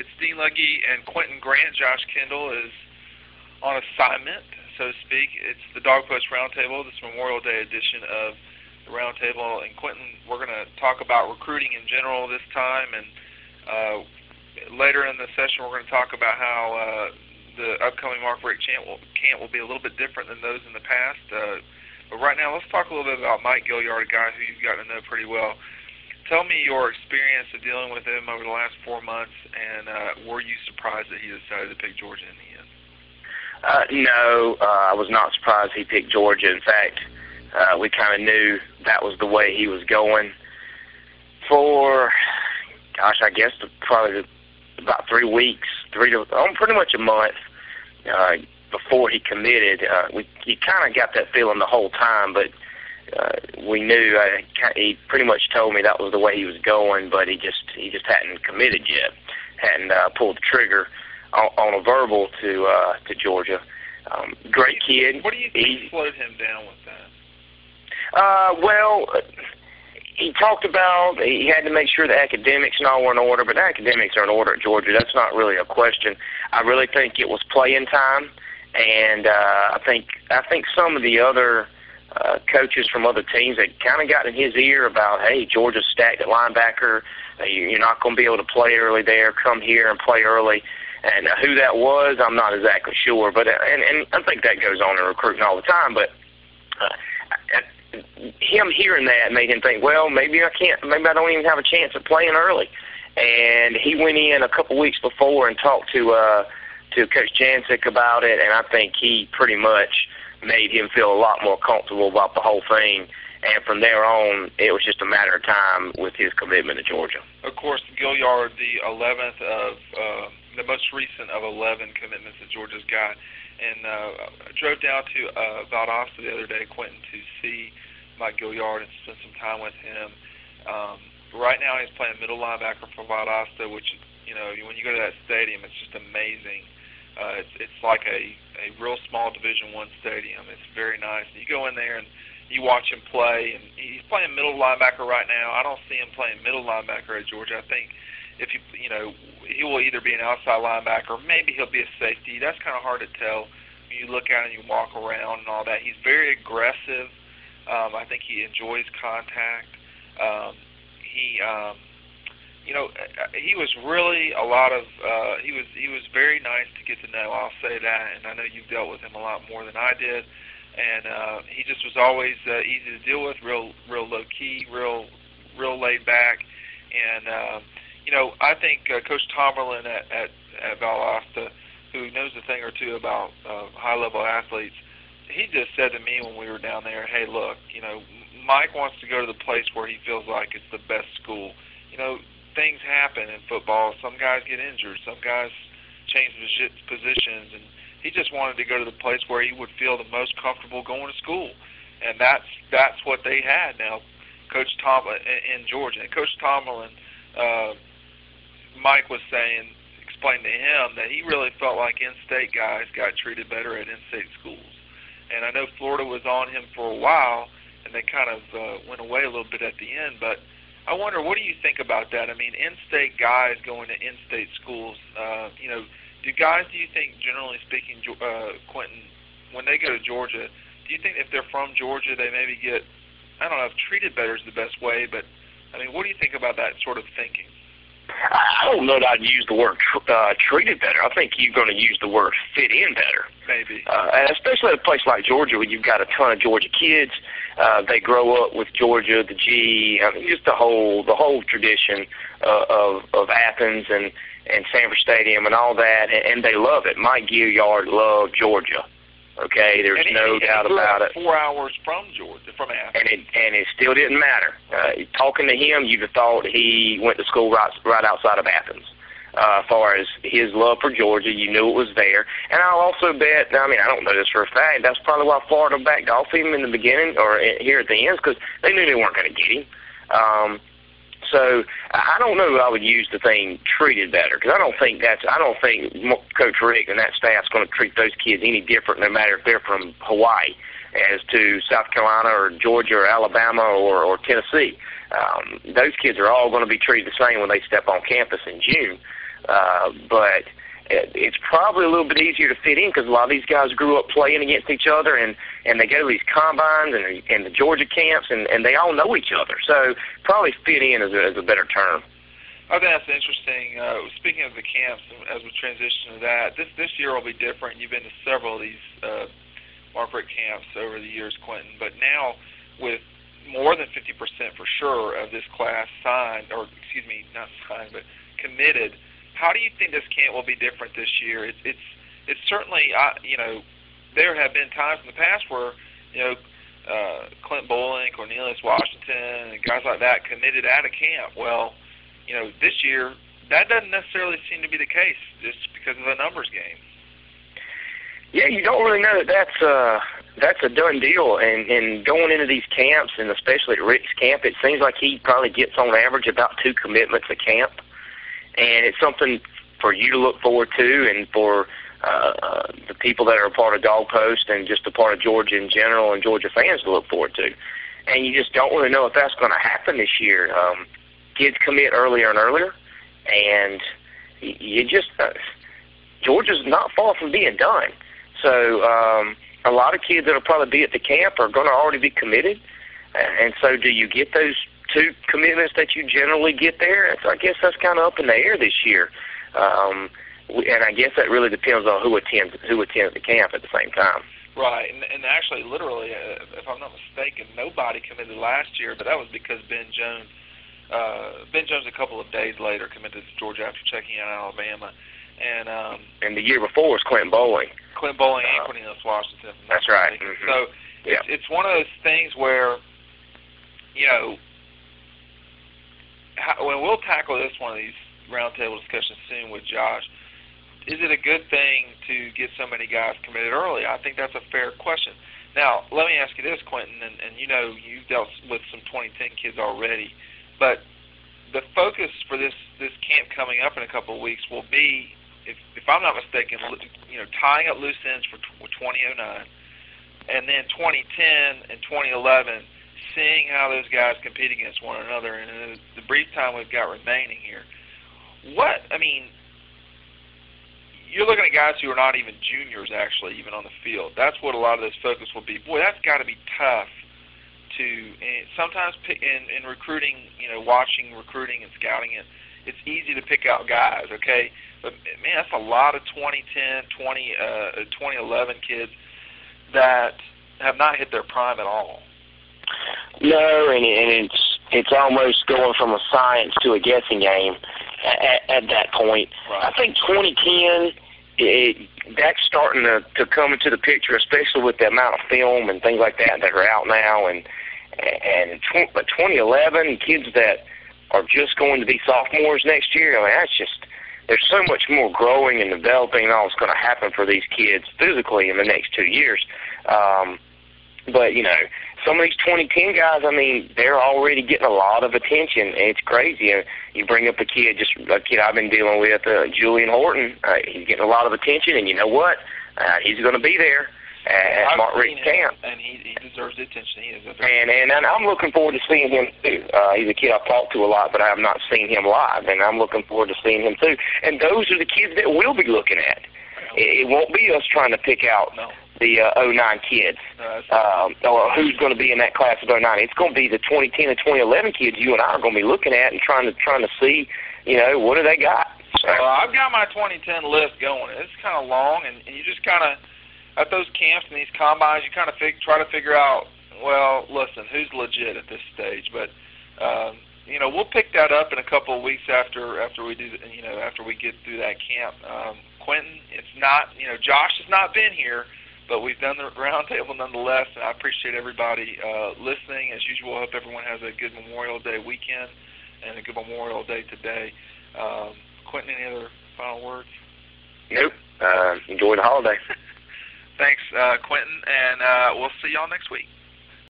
It's Dean Legge and Quentin Grant. Josh Kendall is on assignment, so to speak. It's the Dawg Post Roundtable, this Memorial Day edition of the Roundtable. And Quentin, we're going to talk about recruiting in general this time, and uh, later in the session, we're going to talk about how uh, the upcoming Mark Richt camp will, camp will be a little bit different than those in the past. Uh, but right now, let's talk a little bit about Mike Gilliard, a guy who you've gotten to know pretty well tell me your experience of dealing with him over the last four months, and uh, were you surprised that he decided to pick Georgia in the end? Uh, no, uh, I was not surprised he picked Georgia. In fact, uh, we kind of knew that was the way he was going for, gosh, I guess the, probably about three weeks, three to um, pretty much a month uh, before he committed. Uh, we he kind of got that feeling the whole time, but uh, we knew uh, he pretty much told me that was the way he was going, but he just he just hadn't committed yet, hadn't uh, pulled the trigger on, on a verbal to uh, to Georgia. Um, great kid. What do you think he, slowed him down with that? Uh, well, he talked about he had to make sure the academics and all were in order, but the academics are in order at Georgia. That's not really a question. I really think it was playing time, and uh, I think I think some of the other uh, coaches from other teams that kind of got in his ear about, hey, Georgia's stacked at linebacker. Uh, you're not going to be able to play early there. Come here and play early. And uh, who that was, I'm not exactly sure. But uh, and and I think that goes on in recruiting all the time. But uh, him hearing that made him think, well, maybe I can't. Maybe I don't even have a chance of playing early. And he went in a couple weeks before and talked to uh, to Coach Jancek about it. And I think he pretty much made him feel a lot more comfortable about the whole thing. And from there on, it was just a matter of time with his commitment to Georgia. Of course, Gilliard, the 11th of uh, the most recent of 11 commitments that Georgia's got. And uh, drove down to uh, Valdosta the other day, Quentin, to see Mike Gilliard and spend some time with him. Um, right now, he's playing middle linebacker for Valdosta, which you know when you go to that stadium, it's just amazing uh, it's it's like a a real small Division One stadium. It's very nice. You go in there and you watch him play, and he's playing middle linebacker right now. I don't see him playing middle linebacker at Georgia. I think if you you know he will either be an outside linebacker, maybe he'll be a safety. That's kind of hard to tell you look at and you walk around and all that. He's very aggressive. Um, I think he enjoys contact. Um, he um, you know, he was really a lot of. Uh, he was he was very nice to get to know. I'll say that, and I know you've dealt with him a lot more than I did. And uh, he just was always uh, easy to deal with, real real low key, real real laid back, and uh, you know I think uh, Coach Tomberlin at at, at Valdosta, who knows a thing or two about uh, high level athletes, he just said to me when we were down there, "Hey, look, you know, Mike wants to go to the place where he feels like it's the best school. You know, things happen in football. Some guys get injured. Some guys change positions, and he just wanted to go to the place where he would feel the most comfortable going to school, and that's that's what they had now. Coach Tomlin in Georgia, and Coach Tomlin, uh, Mike was saying, explained to him that he really felt like in-state guys got treated better at in-state schools, and I know Florida was on him for a while, and they kind of uh, went away a little bit at the end, but I wonder, what do you think about that? I mean, in-state guys going to in-state schools, uh, you know, do guys, do you think, generally speaking, uh, Quentin, when they go to Georgia, do you think if they're from Georgia, they maybe get, I don't know treated better is the best way, but, I mean, what do you think about that sort of thinking? I don't know that I'd use the word tr- uh, treated better. I think you're going to use the word fit in better. Maybe. Uh, and especially at a place like Georgia where you've got a ton of Georgia kids. Uh, they grow up with Georgia, the G, I mean, just the whole the whole tradition uh, of of Athens and and Sanford Stadium and all that, and, and they love it. Mike Gilliard loved Georgia. Okay, there's and no he doubt about it. Four hours from Georgia, from Athens, and it and it still didn't matter. Uh, talking to him, you'd have thought he went to school right right outside of Athens. Uh, as far as his love for Georgia, you knew it was there. And I'll also bet, now I mean, I don't know this for a fact, that's probably why Florida backed off him in the beginning or here at the end, because they knew they weren't going to get him. Um, so I don't know. I would use the thing treated better because I don't think that's. I don't think Coach Richt and that staff's going to treat those kids any different, no matter if they're from Hawaii, as to South Carolina or Georgia or Alabama or, or Tennessee. Um, those kids are all going to be treated the same when they step on campus in June. uh, but it's probably a little bit easier to fit in because a lot of these guys grew up playing against each other and and they go to these combines and and the Georgia camps and and they all know each other. So probably fit in is a, is a better term. I think that's interesting. Uh, speaking of the camps, as we transition to that, this this year will be different. You've been to several of these uh, Richt camps over the years, Quentin, but now with more than 50% for sure of this class signed, or excuse me, not signed, but committed how do you think this camp will be different this year? It's it's it's certainly uh, you know there have been times in the past where you know uh, Clint Boling, Cornelius Washington, and guys like that committed out of camp. Well, you know this year that doesn't necessarily seem to be the case just because of the numbers game. Yeah, you don't really know that that's uh that's a done deal. And and going into these camps, and especially at Richt's camp, it seems like he probably gets on average about two commitments a camp and it's something for you to look forward to, and for uh, uh, the people that are a part of Dawg Post and just a part of Georgia in general and Georgia fans to look forward to. And you just don't really know if that's going to happen this year. Um, kids commit earlier and earlier, and you just uh, Georgia's not far from being done. So um, a lot of kids that'll probably be at the camp are going to already be committed. And so, do you get those two commitments that you generally get there. So I guess that's kind of up in the air this year. Um, and I guess that really depends on who attends who attends the camp at the same time. Right, and, and actually, literally, uh, if I'm not mistaken, nobody committed last year, but that was because Ben Jones. Uh, ben Jones a couple of days later committed to Georgia after checking out Alabama, and um, and the year before was Clinton Boling. Clinton Boling uh, and Cornelius Washington. That's right. Mm-hmm. So yeah. it's it's one of those things where, you know, well, we'll tackle this one of these roundtable discussions soon with Josh. Is it a good thing to get so many guys committed early? I think that's a fair question. Now, let me ask you this, Quentin, and, and you know you've dealt with some 2010 kids already, but the focus for this this camp coming up in a couple of weeks will be, if, if I'm not mistaken, you know, tying up loose ends for 2009, and then 2010 and 2011 seeing how those guys compete against one another in the brief time we've got remaining here, what I mean, you're looking at guys who are not even juniors actually, even on the field. That's what a lot of this focus will be. Boy, that's got to be tough to. And sometimes pick, in in recruiting, you know, watching recruiting and scouting it, it's easy to pick out guys. Okay, but man, that's a lot of 2010, 20, uh, 2011 kids that have not hit their prime at all. No, and, and it's it's almost going from a science to a guessing game at, at that point. Right. I think 2010, it, that's starting to to come into the picture, especially with the amount of film and things like that that are out now, and and tw- but 2011 kids that are just going to be sophomores next year. I mean, that's just there's so much more growing and developing and all that's going to happen for these kids physically in the next two years. Um, but you know, some of these 2010 guys, I mean, they're already getting a lot of attention. And it's crazy. Uh, you bring up a kid, just a kid I've been dealing with, uh, Julian Horton. Uh, he's getting a lot of attention, and you know what? Uh, he's going to be there at I've Mark camp. And he, he deserves the attention. He is. And, and and I'm looking forward to seeing him too. Uh, he's a kid I've talked to a lot, but I have not seen him live, and I'm looking forward to seeing him too. And those are the kids that we'll be looking at. It, it won't be us trying to pick out no the uh, 09 kids, um, or who's going to be in that class of 09. It's going to be the 2010 and 2011 kids you and I are going to be looking at and trying to trying to see, you know, what do they got. So well, I've got my 2010 list going. It's kind of long, and, and you just kind of at those camps and these combines, you kind of fig- try to figure out. Well, listen, who's legit at this stage? But um, you know, we'll pick that up in a couple of weeks after after we do, you know, after we get through that camp. Um, Quentin, it's not, you know, Josh has not been here but we've done the roundtable nonetheless, and I appreciate everybody uh, listening. As usual, I hope everyone has a good Memorial Day weekend and a good Memorial Day today. Um, Quentin, any other final words? Nope. Uh, enjoy the holiday. Thanks, uh, Quentin, and uh, we'll see y'all next week.